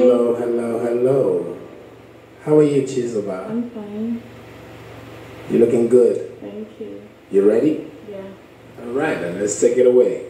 Hello, hello, hello. How are you, Chizoba? I'm fine. You're looking good. Thank you. You ready? Yeah. All right, then let's take it away.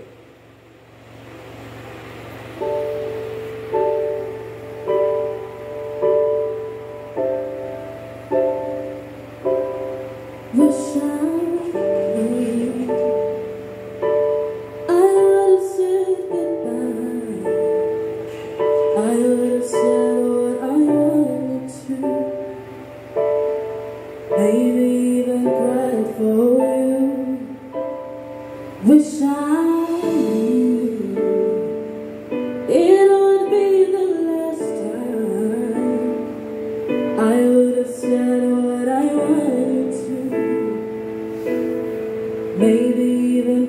Wish I knew it would be the last time. I would have said what I wanted to. Maybe even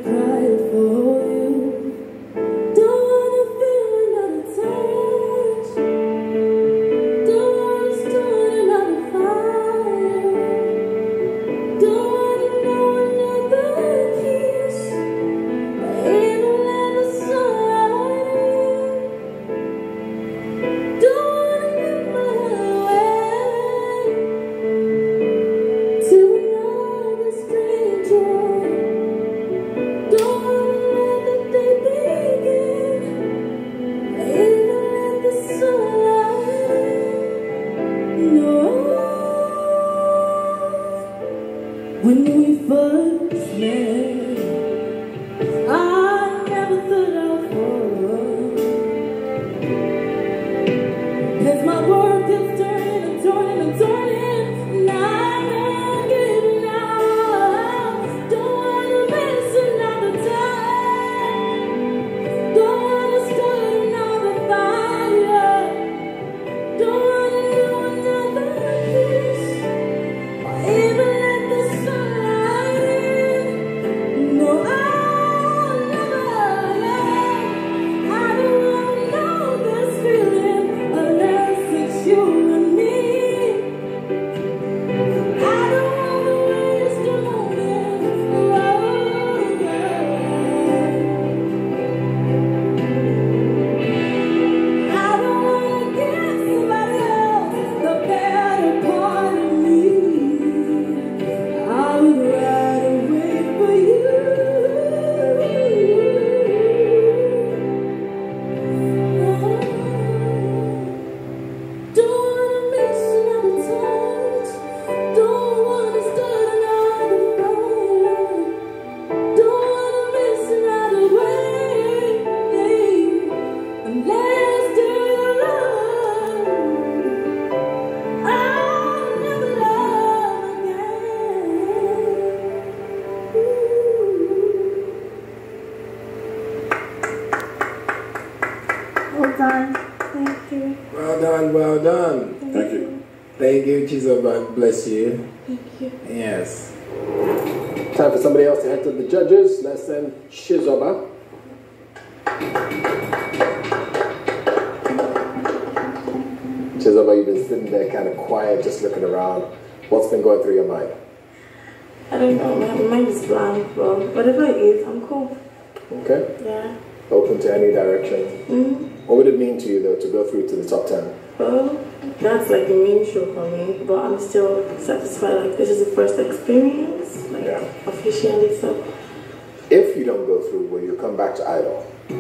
well. Thank you. Thank you, Chizoba. Bless you. Thank you. Yes. Time for somebody else to enter the judges. Let's send Chizoba. Chizoba, you've been sitting there kind of quiet, just looking around. What's been going through your mind? I don't know, my mind is blank, but whatever it is, I'm cool. Okay. Yeah. Open to any direction. Mm. What would it mean to you, though, to go through to the top 10? Well, that's like the main show for me, but I'm still satisfied. Like, this is the first experience, like, Yeah. officially, so If you don't go through, will you come back to Idol?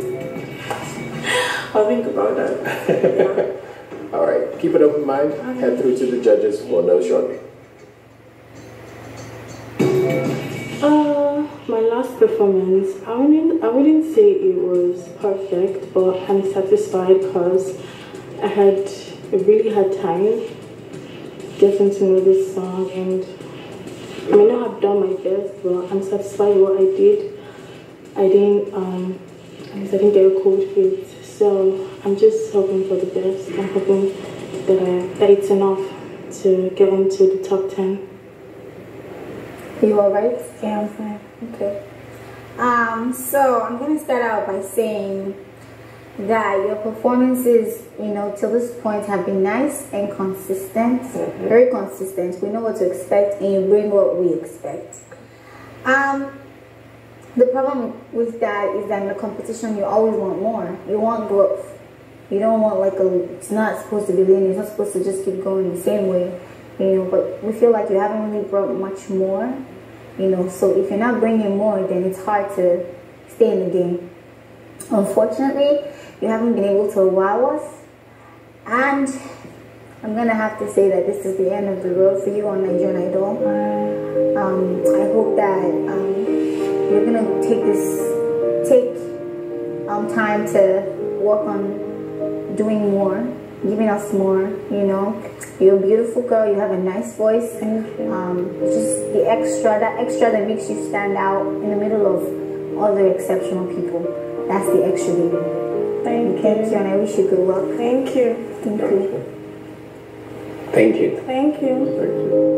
I'll think about that. yeah. All right. Keep an open mind. Head through to the judges. We'll know shortly. Uh, my last performance, I wouldn't, I wouldn't say it was perfect, but I'm satisfied because I had really hard time getting to know this song, and I may not have done my best, but I'm satisfied with what I did. I didn't, um, I didn't get a cold feet, so I'm just hoping for the best. I'm hoping that, I, that it's enough to get into the top ten. You all right? Yeah, I'm fine. Okay. Um, so I'm gonna start out by saying that your performances, you know, till this point have been nice and consistent, very consistent. We know what to expect, and you bring what we expect. Um, the problem with that is that in the competition, you always want more. You want growth. You don't want like a. It's not supposed to be linear. It's not supposed to just keep going the same way, you know. But we feel like you haven't really brought much more, you know. So if you're not bringing more, then it's hard to stay in the game. Unfortunately, you haven't been able to wow us, and I'm gonna have to say that this is the end of the road for you on Nigerian Idol. Um, I hope that um, you're gonna take this, take um, time to work on doing more, giving us more. You know, you're a beautiful girl. You have a nice voice. Um, just the extra, that extra that makes you stand out in the middle of other exceptional people. That's the extra, baby. Thank Thank you. you, and I wish you good luck. Thank you. Thank you. Thank you. Thank you. Thank you.